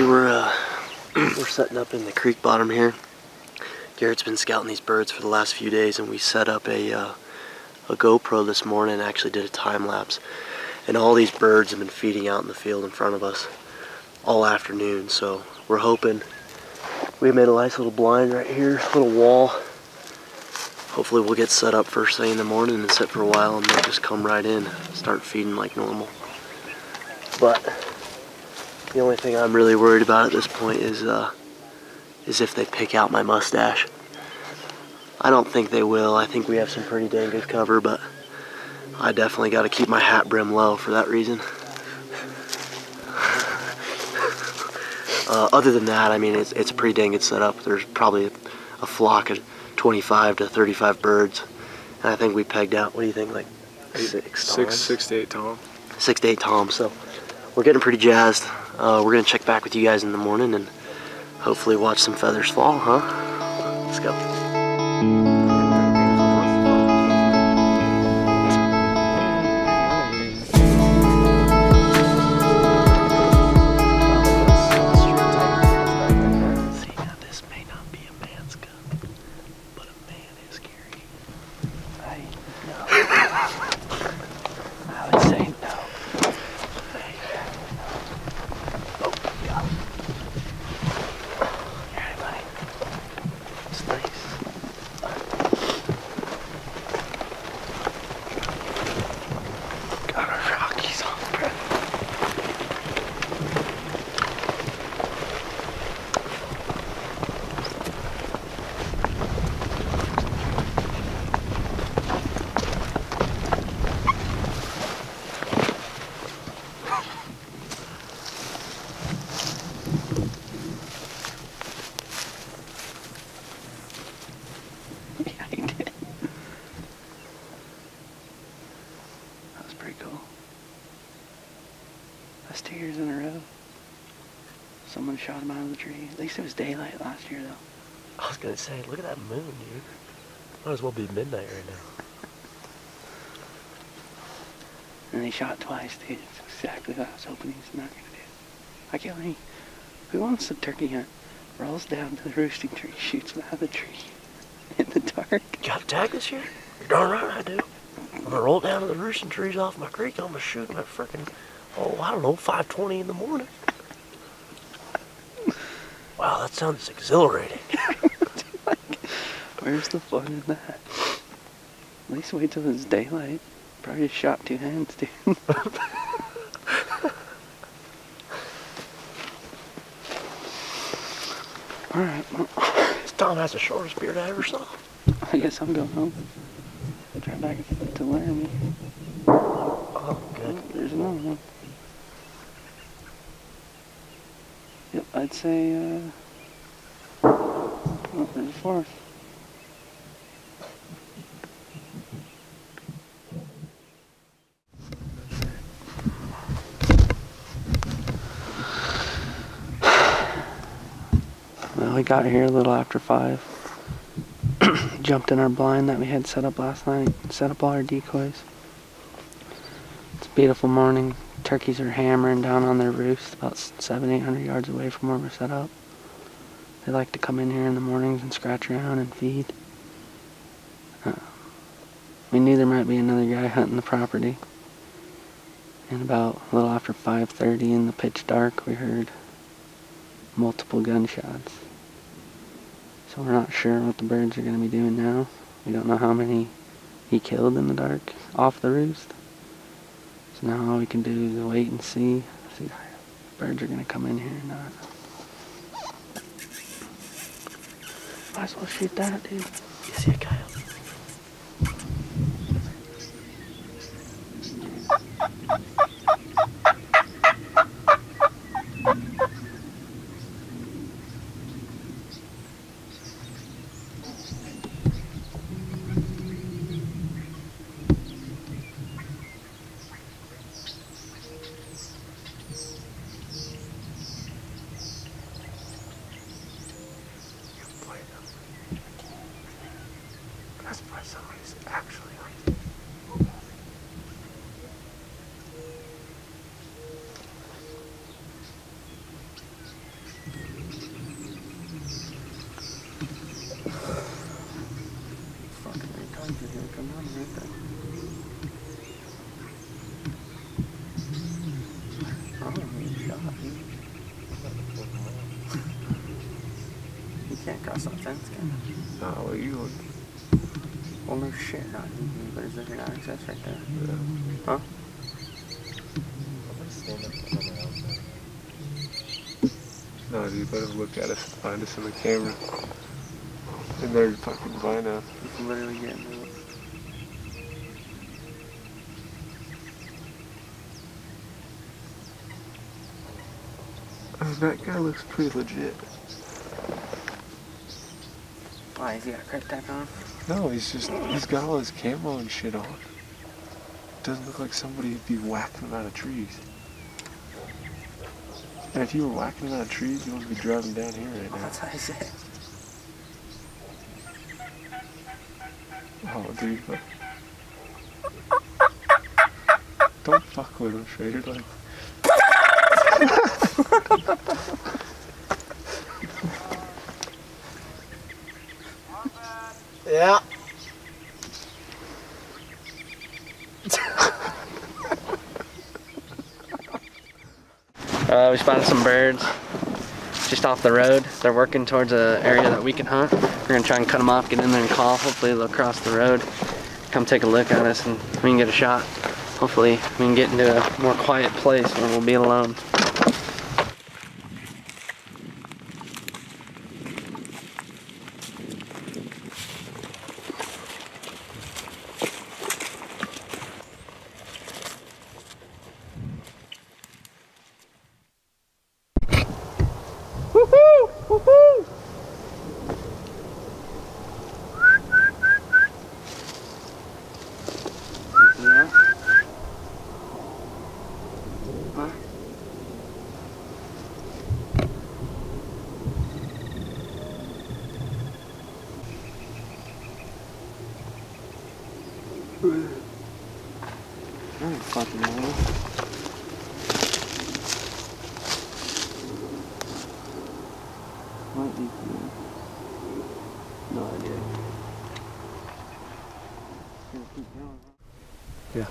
everybody. We're uh, we're setting up in the creek bottom here. Garrett's been scouting these birds for the last few days, and we set up a uh, a GoPro this morning. and Actually, did a time lapse, and all these birds have been feeding out in the field in front of us all afternoon. So we're hoping we made a nice little blind right here, a little wall. Hopefully, we'll get set up first thing in the morning and sit for a while, and they'll just come right in, start feeding like normal. But the only thing I'm really worried about at this point is uh, is if they pick out my mustache. I don't think they will. I think we have some pretty dang good cover, but I definitely got to keep my hat brim low for that reason. Uh, other than that, I mean, it's, it's a pretty dang good setup. There's probably a, a flock of 25 to 35 birds. And I think we pegged out, what do you think, like six Six, six to eight tom. Six to eight toms. So we're getting pretty jazzed. Uh, we're going to check back with you guys in the morning and hopefully watch some feathers fall, huh? Let's go. Tree. At least it was daylight last year, though. I was gonna say, look at that moon, dude. Might as well be midnight right now. And they shot twice, dude. It's exactly what I was hoping he's not gonna do. I can't believe who wants to turkey hunt? Rolls down to the roosting tree, shoots out of the tree in the dark. You got a tag this year? You're darn right I do. I'm gonna roll down to the roosting trees off my creek. I'm gonna shoot at frickin', oh, I don't know, 5:20 in the morning. Wow, that sounds exhilarating. Where's the fun in that? At least wait till it's daylight. Probably just shot two hands, dude. Alright, well, This Tom has the shortest beard I ever saw. I guess I'm going home. Try back to Laramie. Oh, good. Oh, there's another one. I'd say, uh... Oh, there's fourth. Well, we got here a little after five. Jumped in our blind that we had set up last night. Set up all our decoys. It's a beautiful morning. Turkeys are hammering down on their roost about seven, eight hundred yards away from where we're set up. They like to come in here in the mornings and scratch around and feed. Uh, we knew there might be another guy hunting the property. And about a little after 5.30 in the pitch dark, we heard multiple gunshots. So we're not sure what the birds are going to be doing now. We don't know how many he killed in the dark off the roost. So now all we can do is wait and see. See if birds are going to come in here or not. Might as well shoot that, dude. You see a coyote? That's why somebody's actually on. Come on, right there. Oh, you shot. You uh, can't cross that fence, can you? Oh, ah, well, you would. Well, no shit, not you. But is there an access right there? Yeah. Huh? No, dude, let him look at us and find us in the camera. And they're fucking by now. He's literally getting out. Oh, that guy looks pretty legit. Why, has he got Kryptek on? No, he's just, he's got all his camo and shit on. Doesn't look like somebody would be whacking him out of trees. And if you were whacking him out of trees, you wouldn't be driving down here right now. That's what I said. Oh, dude, but... Don't fuck with him, Schrader. Like, Yeah. Uh, we spotted some birds just off the road. They're working towards an area that we can hunt. We're gonna try and cut them off, get in there and call. Hopefully they'll cross the road, come take a look at us and we can get a shot. Hopefully we can get into a more quiet place where we'll be alone. I don't fucking know. Might be cool. No idea. Gonna keep going, huh?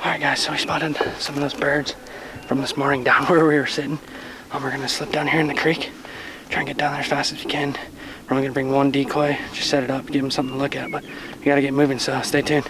Alright guys, so we spotted some of those birds from this morning down where we were sitting. Um, we're gonna slip down here in the creek, try and get down there as fast as we can. We're only gonna bring one decoy, just set it up, give them something to look at, but we gotta get moving, so stay tuned.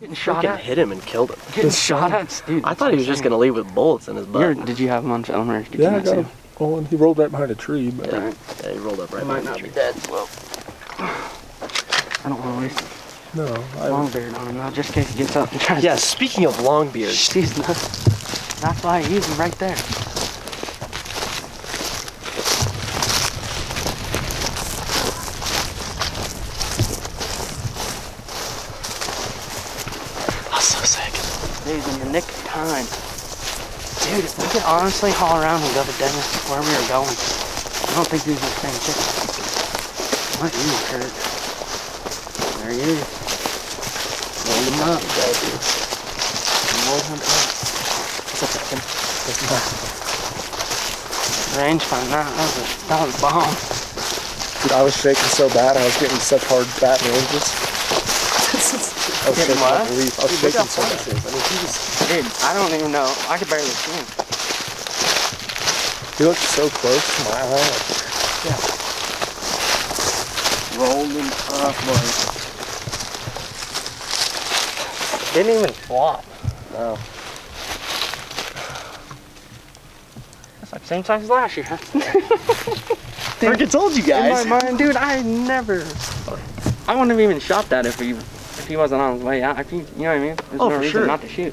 Getting shot at. hit him and killed him. Getting shot at, dude. I thought he was just gonna leave with bullets in his You're, butt. did you have him on film or did Yeah, you I not got see him. And he rolled right behind a tree, but Yeah, yeah, he rolled up right He might not the be dead, so. I don't want to waste no, I long beard on him now, just in case he gets up and tries Yeah, speaking of Longbeard, to. Jeez, no. That's why I use him right there. I'm so sick. Dude, in the nick of time. Dude, if we could honestly haul around and go to Dennis where we were going, I don't think these are the same chicken. What are you, Kurt? There he is. Roll him up. Roll him up. What's up, Kim? Range find that. That was a, that was bomb. dude, I was shaking so bad. I was getting such hard bat ranges. I was shaking like. I was Dude, shaking so bad. I mean, he just Dude, I don't even know. I could barely see him. He looked so close to my eye. Yeah. Rolling up, boy. Didn't even flop. No. That's like same size as last year. Freaking told you guys. In my mind, dude, I never. I wouldn't have even shot that if he if he wasn't on his way out. If he, you know what I mean? There's Oh, no for reason sure. not to shoot.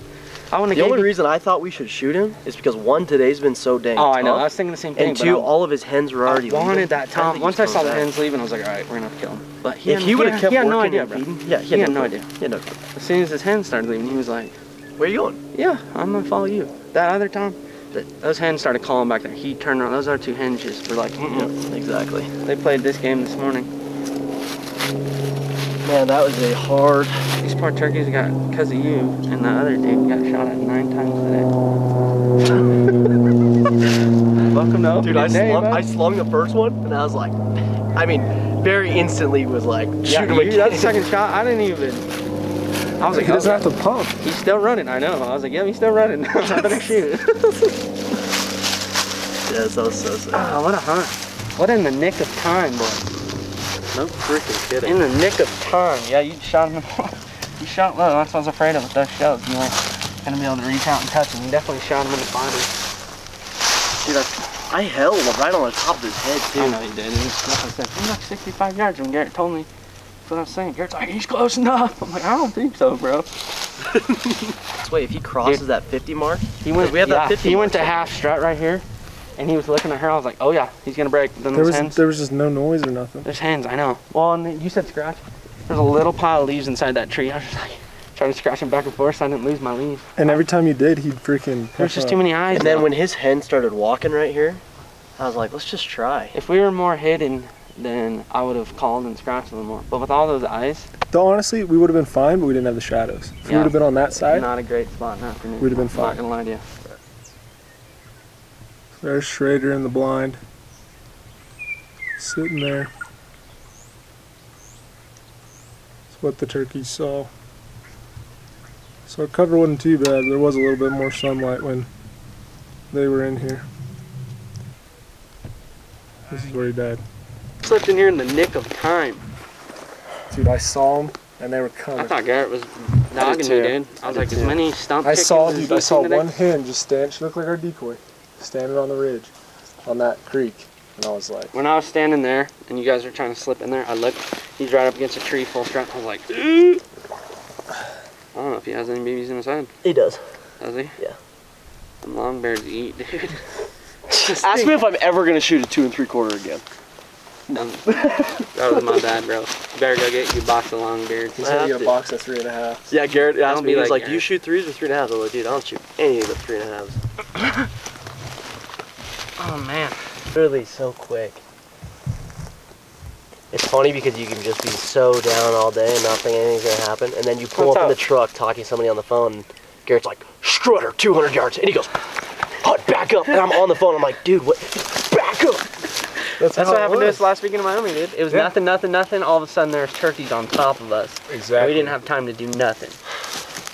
I wouldn't The only reason I thought we should shoot him is because one, today's been so dang Oh, I know. I was thinking the same thing. and two, all of his hens were already I wanted leaving. that Tom. Once I saw the hens leaving, I was like, all right, we're gonna have to kill him. But he If had- he would have kept he had no idea, bro. yeah, He had no idea. He had no clue. As soon as his hens started leaving, he was like, Where are you going? yeah, I'm gonna follow you. That other Tom, th- those hens started calling back there. He turned around. Those other two hens just were like, mm Yeah, exactly. They played this game this morning. Man, that was a hard. These poor turkeys got, because of you, and the other dude got shot at nine times today. Welcome to Dude, I day, slung. I slung the first one, and I was like, I mean, very instantly was like, shoot yeah, him again. that's the second shot. I didn't even. I was like, He doesn't okay. have to pump. He's still running. I know. I was like, yeah, he's still running. I better shoot. Yes, that was so sick. Ah, what a hunt. What in the nick of time, boy. No freaking kidding. In the nick of time. Yeah, you shot him. You shot low. That's what I was afraid of with those shells. You weren't gonna be able to reach out and touch him. You definitely shot him in the body. Dude, I, I held right on the top of his head, too. I know you did. It was, like I said, he's like 65 yards when Garrett told me. That's what I was saying. Garrett's like, he's close enough. I'm like, I don't think so, bro. Wait, if he crosses that 50 mark, He went. we have that 50 He went to mark. half strut right here, and he was looking at her. I was like, oh yeah, he's gonna break. Then There was hens. there was just no noise or nothing. There's hands, I know. Well, and you said scratch. There's a little pile of leaves inside that tree. I was just like trying to scratch them back and forth so I didn't lose my leaves. And every time you did, he'd freaking. There's just too many eyes. and then though. when his hen started walking right here, I was like, let's just try. if we were more hidden, then I would have called and scratched a little more. But with all those eyes, Though honestly, we would have been fine, but we didn't have the shadows. If we would have been on that side, not a great spot in the afternoon. We'd have been fine. Not fine. gonna lie to you. there's Schrader in the blind, sitting there. That's what the turkeys saw. So our cover wasn't too bad. There was a little bit more sunlight when they were in here. This is where he died. Slipped in here in the nick of time. Dude, I saw them and they were coming. I thought Garrett was dogging me, dude. I was I like, did as many stump I chickens saw, as dude, I we've saw one hen just stand. She looked like our decoy, standing on the ridge, on that creek, and I was like, When I was standing there and you guys were trying to slip in there, I looked. He's right up against a tree, full strut. I was like, "Ooh." I don't know if he has any babies in his head. He does. Does he? Yeah. Them long bears eat, dude. Ask me if I'm ever gonna shoot a two and three quarter again. No, that was my bad, bro. You better go get your box of long beards. He's I gonna have a box of three and a half. Yeah, Garrett asked Don't me, be he's like like, do you shoot threes or three and a halves? I'm like, dude, I don't shoot any but three and a halves. Oh man. Really so quick. It's funny because you can just be so down all day and not think anything's gonna happen, and then you pull What's up in the truck talking to somebody on the phone, and Garrett's like, Strutter, 200 yards, and he goes, Hut, back up, and I'm on the phone, I'm like, dude, what? Back up! That's, That's what it happened to us last week in Miami, dude. It was Yeah. nothing, nothing, nothing. All of a sudden, there's turkeys on top of us. Exactly. We didn't have time to do nothing.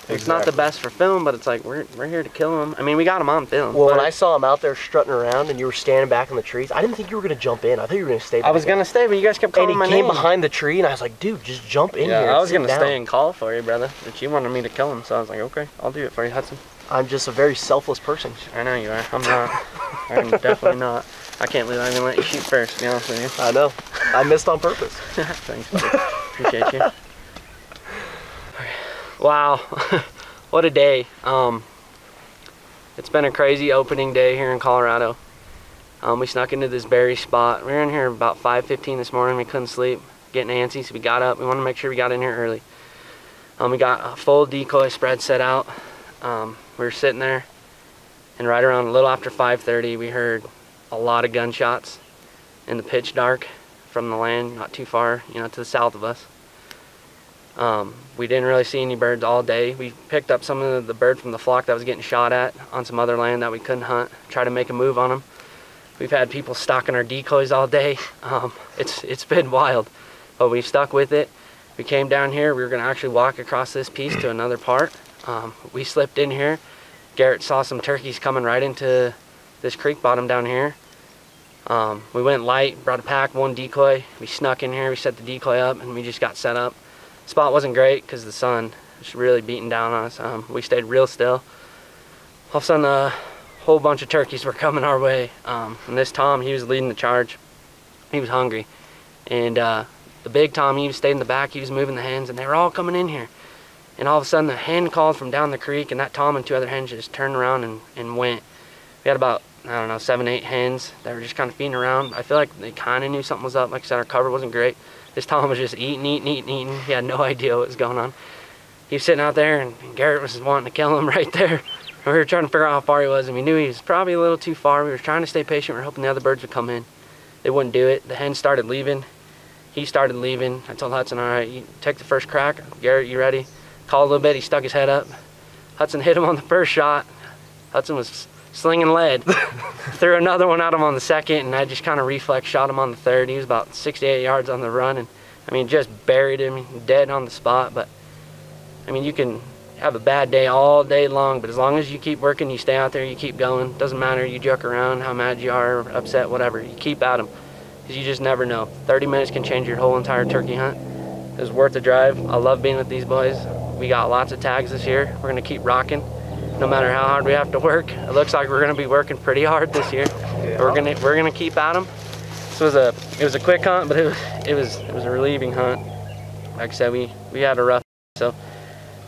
It's not the best for film, but it's like we're we're here to kill them. I mean, we got them on film. Well, when I saw him out there strutting around and you were standing back in the trees, I didn't think you were gonna jump in. I thought you were gonna stay I was there. gonna stay, but you guys kept calling And calling he came behind the tree, and I was like, dude, just jump in yeah, here. I was gonna down. stay and call for you, brother, but you wanted me to kill him, so I was like, okay, I'll do it for you, Hudson. I'm just a very selfless person. I know you are. I'm not. I'm definitely not. I can't believe I even let you shoot first. To be honest with you. I know. I missed on purpose. Thanks, buddy. Appreciate you. Wow, what a day. Um, it's been a crazy opening day here in Colorado. Um, we snuck into this berry spot. We were in here about 5:15 this morning. We couldn't sleep, getting antsy, so we got up. We wanted to make sure we got in here early. Um, we got a full decoy spread set out. Um, we were sitting there, and right around a little after 5:30, we heard a lot of gunshots in the pitch dark from the land, not too far, you know, to the south of us. Um, we didn't really see any birds all day. We picked up some of the bird from the flock that was getting shot at on some other land that we couldn't hunt. Try to make a move on them. We've had people stalking our decoys all day. Um, it's it's been wild, but we stuck with it. We came down here. We were gonna actually walk across this piece to another part. Um, we slipped in here. Garrett saw some turkeys coming right into this creek bottom down here. Um, we went light, brought a pack, one decoy. We snuck in here, we set the decoy up, and we just got set up. Spot wasn't great because the sun was really beating down on us. Um, we stayed real still. All of a sudden, a whole bunch of turkeys were coming our way. Um, and this Tom, he was leading the charge. He was hungry. And uh, the big Tom, he stayed in the back, he was moving the hens, and they were all coming in here. And all of a sudden, the hen called from down the creek, and that Tom and two other hens just turned around and, and went. We had about I don't know, seven, eight hens that were just kind of feeding around. I feel like they kind of knew something was up. Like I said, our cover wasn't great. This Tom was just eating, eating, eating, eating. He had no idea what was going on. He was sitting out there, and Garrett was wanting to kill him right there. And we were trying to figure out how far he was, and we knew he was probably a little too far. We were trying to stay patient. We were hoping the other birds would come in. They wouldn't do it. The hens started leaving. He started leaving. I told Hudson, all right, you take the first crack. Garrett, you ready? Called a little bit. He stuck his head up. Hudson hit him on the first shot. Hudson was slinging lead. Threw another one at him on the second, and I just kind of reflex shot him on the third. He was about 68 yards on the run, and I mean, just buried him dead on the spot. But I mean, you can have a bad day all day long, but as long as you keep working, you stay out there, you keep going. Doesn't matter, you joke around, how mad you are, upset, whatever. You keep at them, because you just never know. 30 minutes can change your whole entire turkey hunt. It was worth the drive. I love being with these boys. We got lots of tags this year. We're gonna keep rocking no matter how hard we have to work. It looks like we're gonna be working pretty hard this year. We're gonna we're gonna keep at them. This was a it was a quick hunt, but it was it was it was a relieving hunt. Like I said, we we had a rough so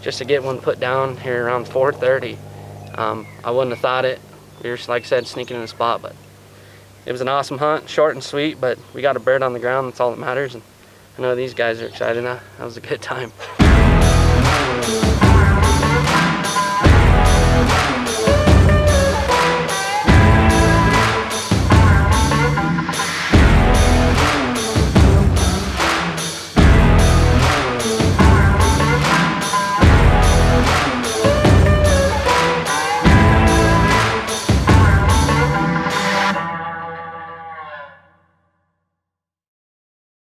just to get one put down here around 4:30, um, I wouldn't have thought it. We were like I said sneaking in the spot, but it was an awesome hunt, short and sweet. But we got a bird on the ground. That's all that matters. And I know these guys are excited. That was a good time.